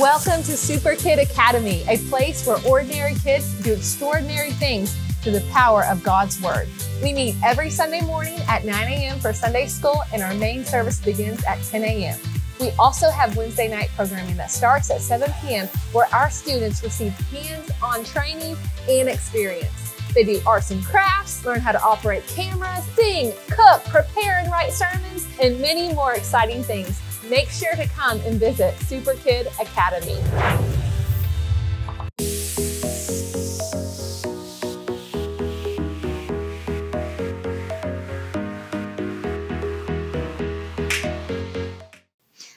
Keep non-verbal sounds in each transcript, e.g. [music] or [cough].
Welcome to Superkid Academy, a place where ordinary kids do extraordinary things through the power of God's Word. We meet every Sunday morning at 9 a.m. for Sunday school, and our main service begins at 10 a.m. We also have Wednesday night programming that starts at 7 p.m., where our students receive hands on training and experience. They do arts and crafts, learn how to operate cameras, sing, cook, prepare and write sermons, and many more exciting things. Make sure to come and visit Superkid Academy.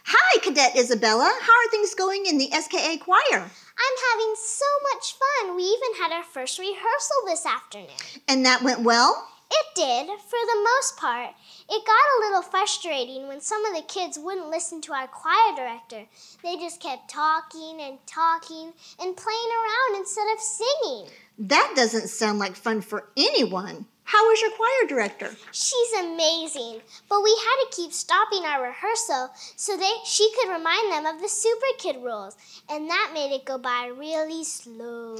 Hi, Cadet Isabella. How are things going in the SKA choir? I'm having so much fun. We even had our first rehearsal this afternoon. And that went well? It did, for the most part. It got a little frustrating when some of the kids wouldn't listen to our choir director. They just kept talking and talking and playing around instead of singing. That doesn't sound like fun for anyone. How was your choir director? She's amazing, but we had to keep stopping our rehearsal so they she could remind them of the Super Kid rules, and that made it go by really slow.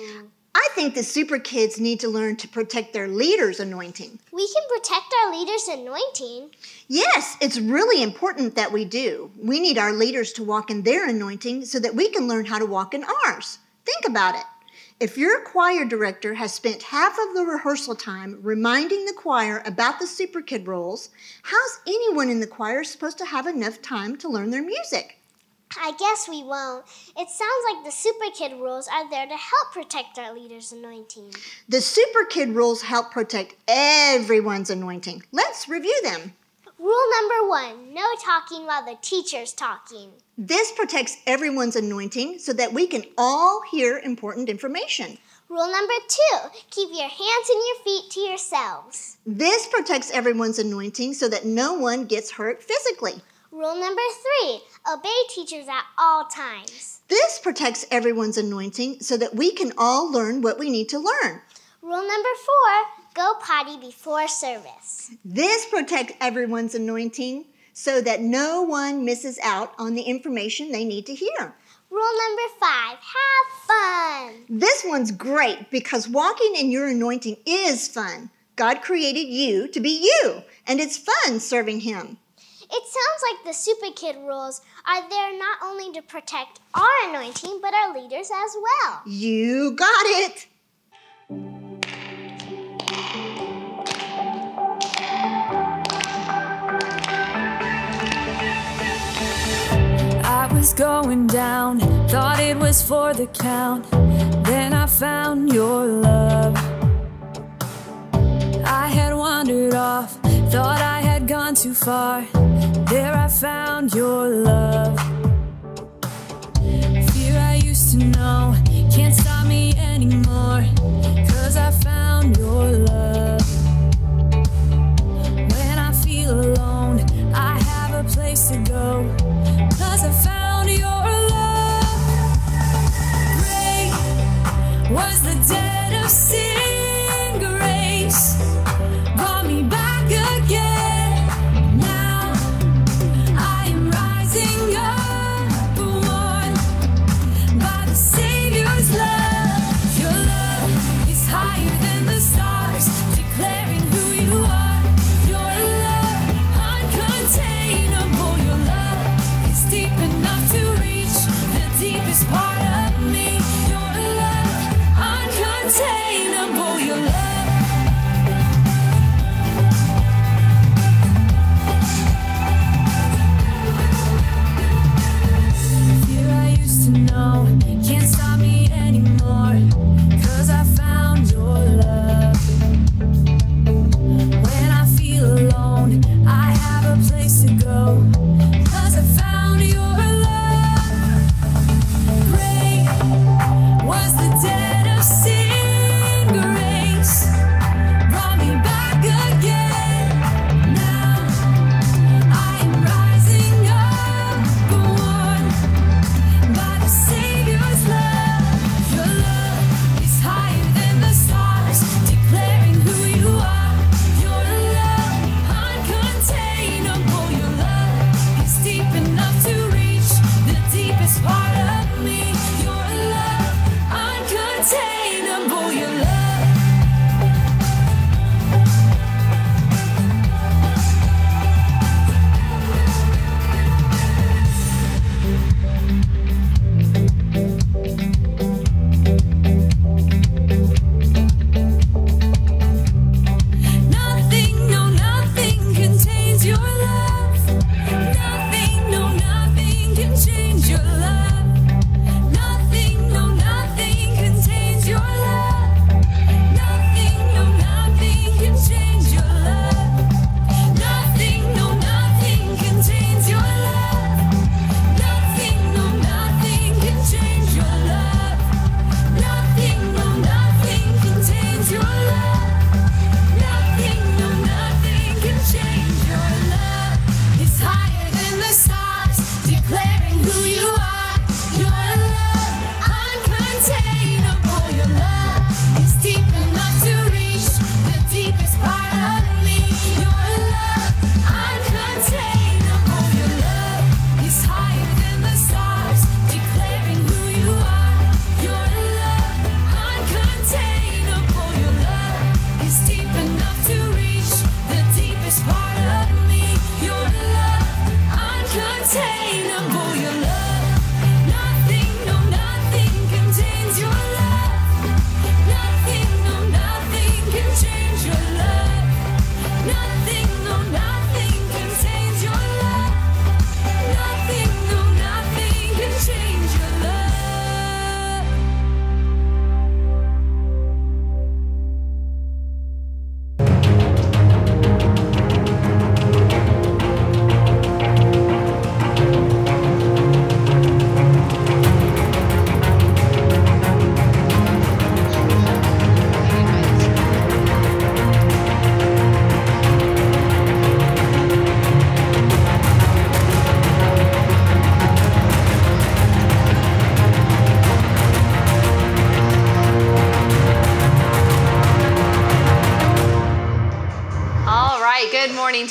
I think the super kids need to learn to protect their leader's anointing. We can protect our leader's anointing. Yes, it's really important that we do. We need our leaders to walk in their anointing so that we can learn how to walk in ours. Think about it. If your choir director has spent half of the rehearsal time reminding the choir about the Super Kid roles, how's anyone in the choir supposed to have enough time to learn their music? I guess we won't. It sounds like the Super Kid rules are there to help protect our leader's anointing. The Super Kid rules help protect everyone's anointing. Let's review them. Rule number one no talking while the teacher's talking. This protects everyone's anointing so that we can all hear important information. Rule number two keep your hands and your feet to yourselves. This protects everyone's anointing so that no one gets hurt physically. Rule number three obey teachers at all times. This protects everyone's anointing so that we can all learn what we need to learn. Rule number four go potty before service. This protects everyone's anointing so that no one misses out on the information they need to hear. Rule number five have fun. This one's great because walking in your anointing is fun. God created you to be you, and it's fun serving Him. It sounds like the Super Kid rules are there not only to protect our anointing, but our leaders as well. You got it. I was going down, thought it was for the count. Then I found your love. I had wandered off, thought I had gone too far. There I found your love. Fear I used to know can't stop me anymore. Cause I found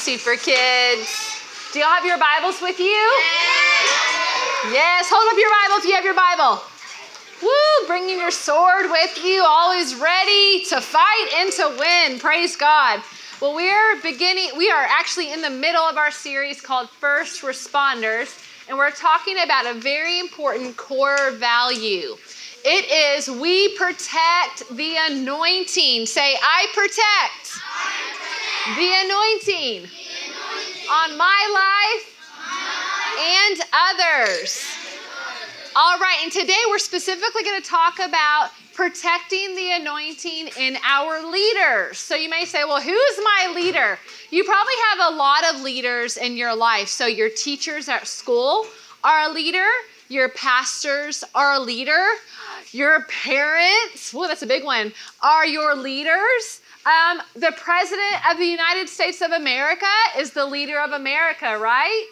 Super Kids. Do y'all have your Bibles with you? Yes, yes. hold up your Bible if you have your Bible. Woo, bringing your sword with you, always ready to fight and to win. Praise God. Well, we are beginning, we are actually in the middle of our series called First Responders, and we're talking about a very important core value. It is we protect the anointing. Say, I protect, the, anointing on my life and others. All right, and today we're specifically going to talk about protecting the anointing in our leaders. So you may say, well, who's my leader? You probably have a lot of leaders in your life. So your teachers at school are a leader, your pastors are a leader, your parents, well, that's a big one, are your leaders. Um, the president of the United States of America is the leader of America, right?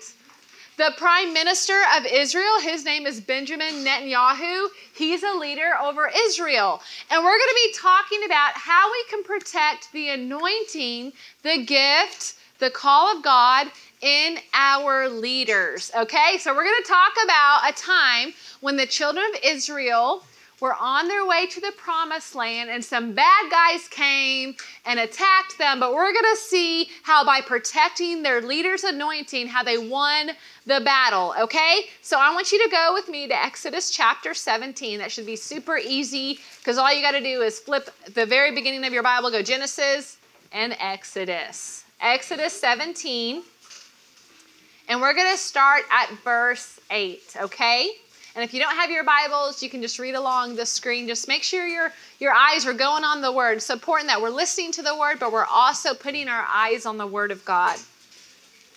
The prime minister of Israel, his name is Benjamin Netanyahu. He's a leader over Israel. And we're going to be talking about how we can protect the anointing, the gift, the call of God in our leaders. Okay? So we're going to talk about a time when the children of Israel were on their way to the promised land and some bad guys came and attacked them. But we're going to see how by protecting their leaders anointing how they won the battle okay? So i want you to go with me to exodus chapter 17 that should be super easy because all you got to do is flip the very beginning of your bible go genesis and exodus. Exodus 17 and we're going to start at verse 8 okay and if you don't have your Bibles, you can just read along the screen. Just make sure your, your eyes are going on the Word. It's important that we're listening to the Word, but we're also putting our eyes on the Word of God.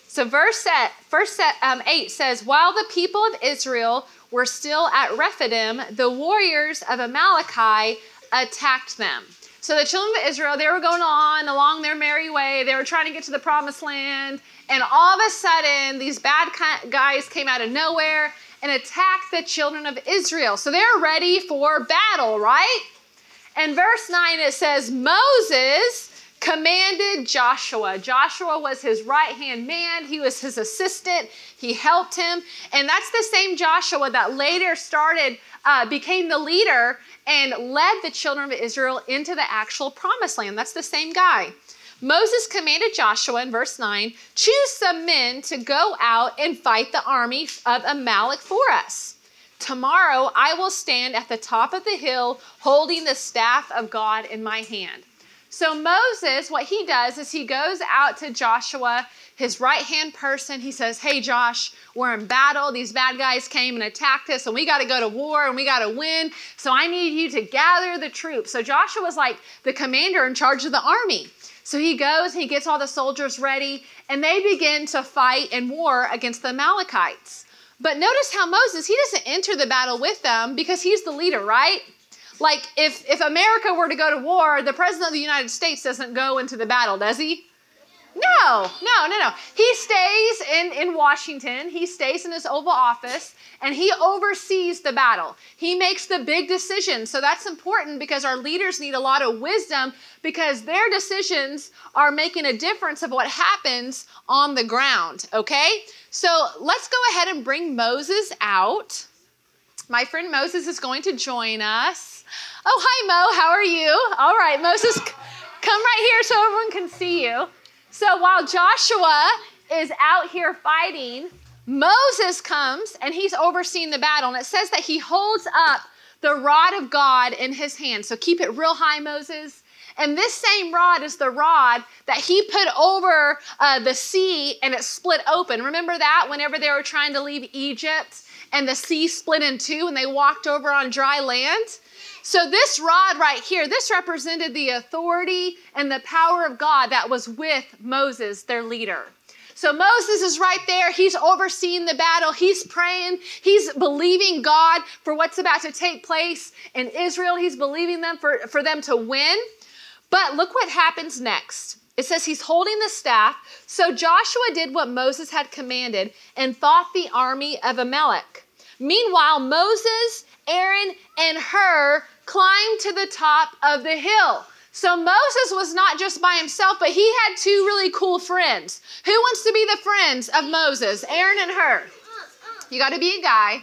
So, verse, set, verse set, um, 8 says, While the people of Israel were still at Rephidim, the warriors of Amalekite attacked them. So the children of Israel, they were going on along their merry way. They were trying to get to the promised land. And all of a sudden, these bad guys came out of nowhere and attack the children of Israel. So they're ready for battle, right? And verse 9 it says, Moses commanded Joshua. Joshua was his right hand man, he was his assistant, he helped him. And that's the same Joshua that later started, uh, became the leader and led the children of Israel into the actual promised land. That's the same guy. Moses commanded Joshua in verse 9 choose some men to go out and fight the army of Amalek for us. Tomorrow I will stand at the top of the hill holding the staff of God in my hand. So, Moses, what he does is he goes out to Joshua, his right hand person. He says, Hey, Josh, we're in battle. These bad guys came and attacked us, and we got to go to war and we got to win. So, I need you to gather the troops. So, Joshua was like the commander in charge of the army. So he goes, he gets all the soldiers ready, and they begin to fight and war against the Amalekites. But notice how Moses, he doesn't enter the battle with them because he's the leader, right? Like if, if America were to go to war, the president of the United States doesn't go into the battle, does he? No, no, no, no. He stays in, in Washington. He stays in his Oval Office and he oversees the battle. He makes the big decisions. So that's important because our leaders need a lot of wisdom because their decisions are making a difference of what happens on the ground, okay? So let's go ahead and bring Moses out. My friend Moses is going to join us. Oh, hi, Mo. How are you? All right, Moses, come right here so everyone can see you. So while Joshua is out here fighting, Moses comes and he's overseeing the battle. And it says that he holds up the rod of God in his hand. So keep it real high, Moses. And this same rod is the rod that he put over uh, the sea and it split open. Remember that whenever they were trying to leave Egypt and the sea split in two and they walked over on dry land? So, this rod right here, this represented the authority and the power of God that was with Moses, their leader. So Moses is right there. He's overseeing the battle. He's praying. He's believing God for what's about to take place in Israel. He's believing them for, for them to win. But look what happens next. It says he's holding the staff. So Joshua did what Moses had commanded and fought the army of Amalek. Meanwhile, Moses, Aaron, and Hur climbed to the top of the hill. So Moses was not just by himself, but he had two really cool friends. Who wants to be the friends of Moses? Aaron and Hur. You got to be a guy.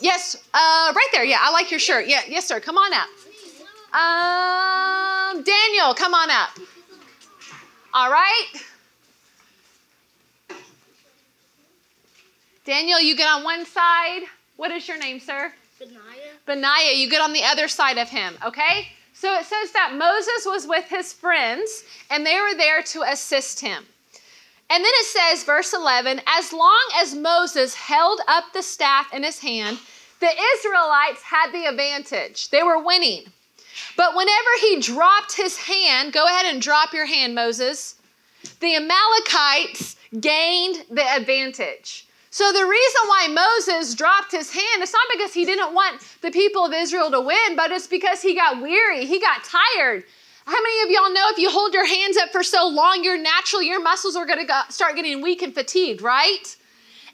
Yes, uh, right there. Yeah, I like your shirt. Yeah, yes, sir. Come on up. Um, Daniel, come on up. All right. Daniel, you get on one side. What is your name, sir? Benaiah, you get on the other side of him, okay? So it says that Moses was with his friends and they were there to assist him. And then it says, verse 11, as long as Moses held up the staff in his hand, the Israelites had the advantage. They were winning. But whenever he dropped his hand, go ahead and drop your hand, Moses, the Amalekites gained the advantage. So the reason why Moses dropped his hand, it's not because he didn't want the people of Israel to win, but it's because he got weary, he got tired. How many of y'all know if you hold your hands up for so long, your natural, your muscles are going to start getting weak and fatigued, right?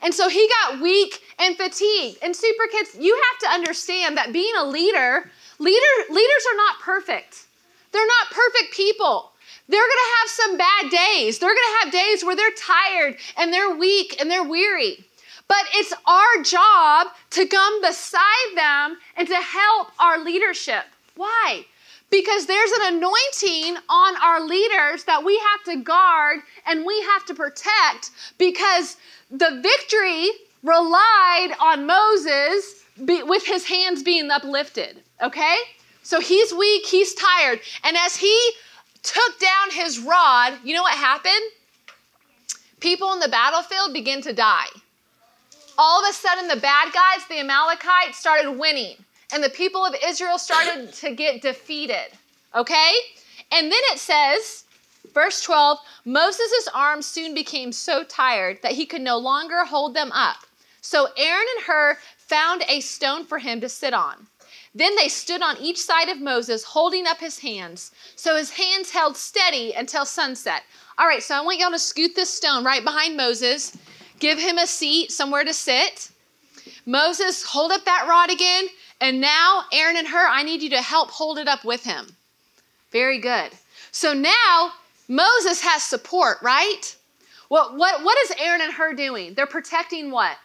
And so he got weak and fatigued. And super kids, you have to understand that being a leader, leader leaders are not perfect. They're not perfect people. They're going to have some bad days. They're going to have days where they're tired and they're weak and they're weary. But it's our job to come beside them and to help our leadership. Why? Because there's an anointing on our leaders that we have to guard and we have to protect because the victory relied on Moses be, with his hands being uplifted. Okay? So he's weak, he's tired. And as he took down his rod, you know what happened? People in the battlefield begin to die. All of a sudden, the bad guys, the Amalekites, started winning and the people of Israel started [coughs] to get defeated. Okay? And then it says, verse 12 Moses' arms soon became so tired that he could no longer hold them up. So Aaron and Hur found a stone for him to sit on. Then they stood on each side of Moses, holding up his hands. So his hands held steady until sunset. All right, so I want y'all to scoot this stone right behind Moses, give him a seat, somewhere to sit. Moses, hold up that rod again. And now, Aaron and Hur, I need you to help hold it up with him. Very good. So now Moses has support, right? What, what, what is Aaron and Hur doing? They're protecting what?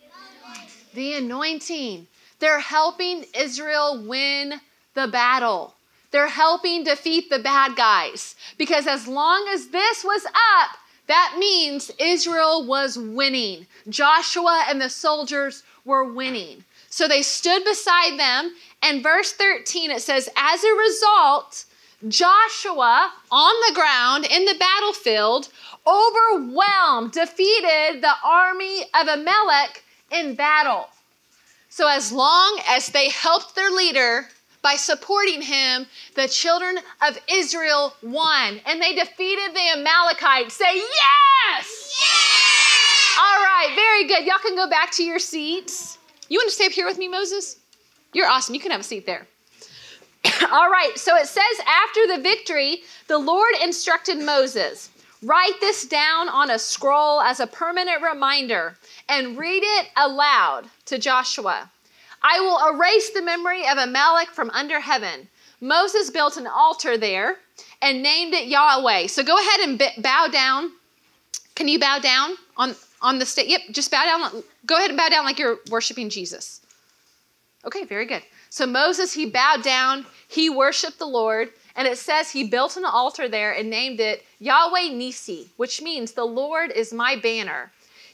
The anointing. The anointing. They're helping Israel win the battle. They're helping defeat the bad guys. Because as long as this was up, that means Israel was winning. Joshua and the soldiers were winning. So they stood beside them. And verse 13, it says, As a result, Joshua on the ground in the battlefield overwhelmed, defeated the army of Amalek in battle. So as long as they helped their leader by supporting him, the children of Israel won and they defeated the Amalekites. Say yes! Yes! All right, very good. Y'all can go back to your seats. You want to stay up here with me, Moses? You're awesome. You can have a seat there. [coughs] All right, so it says after the victory, the Lord instructed Moses write this down on a scroll as a permanent reminder and read it aloud to Joshua. I will erase the memory of Amalek from under heaven. Moses built an altar there and named it Yahweh. So go ahead and bow down. Can you bow down on, on the stage? Yep, just bow down. Go ahead and bow down like you're worshiping Jesus. Okay, very good. So Moses, he bowed down, he worshiped the Lord, and it says he built an altar there and named it Yahweh Nisi, which means the Lord is my banner.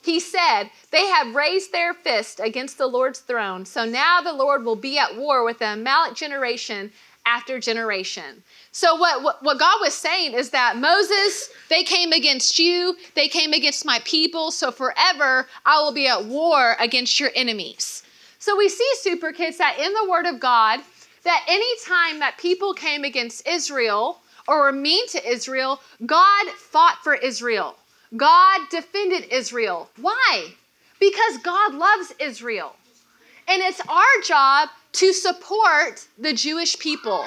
He said, They have raised their fist against the Lord's throne, so now the Lord will be at war with the Amalek generation after generation. So, what, what, what, God was saying is that Moses, they came against you, they came against my people, so forever I will be at war against your enemies. So, we see, super kids, that in the Word of God, that anytime that people came against Israel or were mean to Israel, God fought for Israel. God defended Israel. Why? Because God loves Israel. And it's our job to support the Jewish people.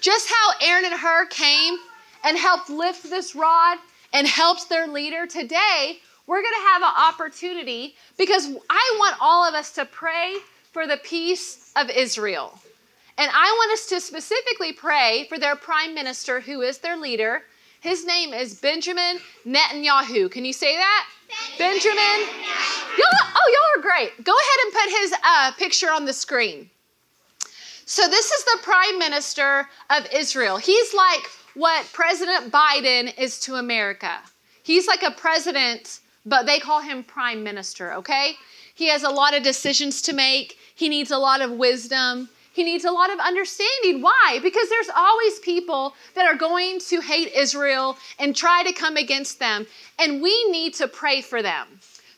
Just how Aaron and Hur came and helped lift this rod and helped their leader today, we're going to have an opportunity because I want all of us to pray for the peace of Israel. And I want us to specifically pray for their prime minister, who is their leader. His name is Benjamin Netanyahu. Can you say that? Benjamin. Y'all, oh, y'all are great. Go ahead and put his uh, picture on the screen. So, this is the prime minister of Israel. He's like what President Biden is to America. He's like a president, but they call him prime minister, okay? He has a lot of decisions to make, he needs a lot of wisdom. He needs a lot of understanding. Why? Because there's always people that are going to hate Israel and try to come against them, and we need to pray for them.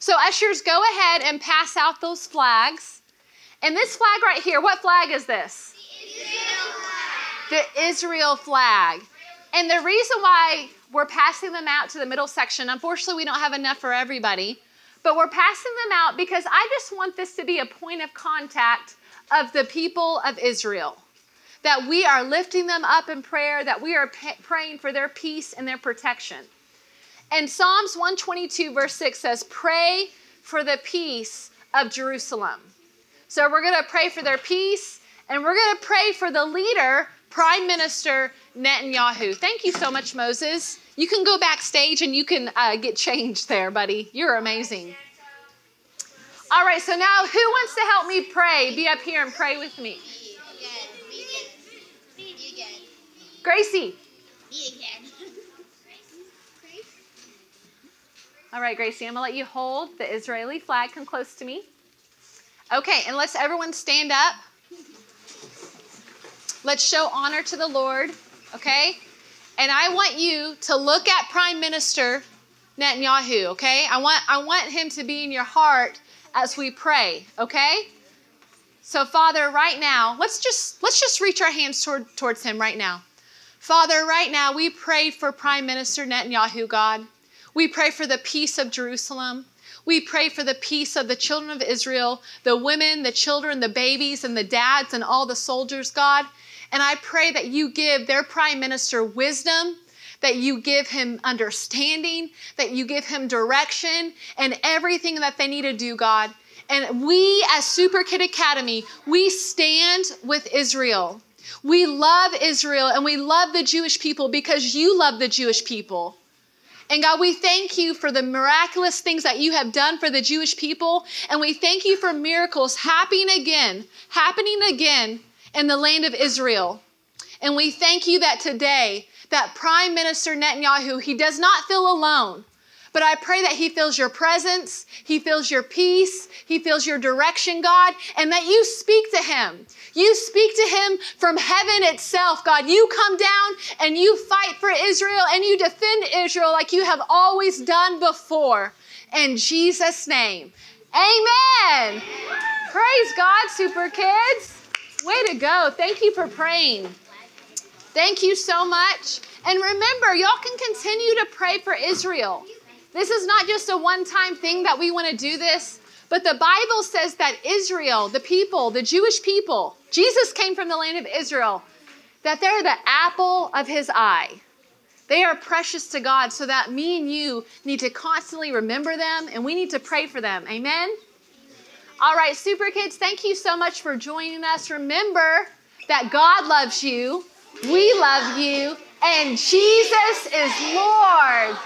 So, ushers, go ahead and pass out those flags. And this flag right here, what flag is this? The Israel flag. The Israel flag. And the reason why we're passing them out to the middle section, unfortunately, we don't have enough for everybody, but we're passing them out because I just want this to be a point of contact of the people of Israel. That we are lifting them up in prayer, that we are pa- praying for their peace and their protection. And Psalms 122, verse 6 says, Pray for the peace of Jerusalem. So we're going to pray for their peace, and we're going to pray for the leader, Prime Minister Netanyahu. Thank you so much, Moses. You can go backstage and you can uh, get changed there, buddy. You're amazing. All right, so now who wants to help me pray? Be up here and pray with me. Gracie. All right, Gracie, I'm going to let you hold the Israeli flag. Come close to me. Okay, and let's everyone stand up. Let's show honor to the Lord, okay? And I want you to look at Prime Minister Netanyahu, okay? I want I want him to be in your heart as we pray, okay? So Father, right now, let's just let's just reach our hands toward, towards him right now. Father, right now we pray for Prime Minister Netanyahu, God. We pray for the peace of Jerusalem. We pray for the peace of the children of Israel, the women, the children, the babies, and the dads, and all the soldiers, God. And I pray that you give their prime minister wisdom, that you give him understanding, that you give him direction, and everything that they need to do, God. And we, as Superkid Academy, we stand with Israel. We love Israel and we love the Jewish people because you love the Jewish people. And God, we thank you for the miraculous things that you have done for the Jewish people. And we thank you for miracles happening again, happening again in the land of Israel. And we thank you that today, that Prime Minister Netanyahu, he does not feel alone. But I pray that he feels your presence, he feels your peace, he feels your direction, God, and that you speak to him. You speak to him from heaven itself, God. You come down and you fight for Israel and you defend Israel like you have always done before. In Jesus' name, amen. Praise God, super kids. Way to go. Thank you for praying. Thank you so much. And remember, y'all can continue to pray for Israel. This is not just a one time thing that we want to do this, but the Bible says that Israel, the people, the Jewish people, Jesus came from the land of Israel, that they're the apple of his eye. They are precious to God, so that me and you need to constantly remember them and we need to pray for them. Amen? All right, super kids, thank you so much for joining us. Remember that God loves you, we love you, and Jesus is Lord.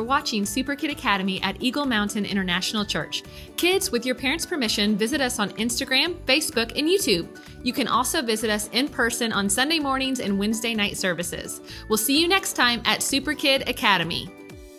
For watching Superkid Academy at Eagle Mountain International Church. Kids, with your parents' permission, visit us on Instagram, Facebook, and YouTube. You can also visit us in person on Sunday mornings and Wednesday night services. We'll see you next time at Superkid Academy.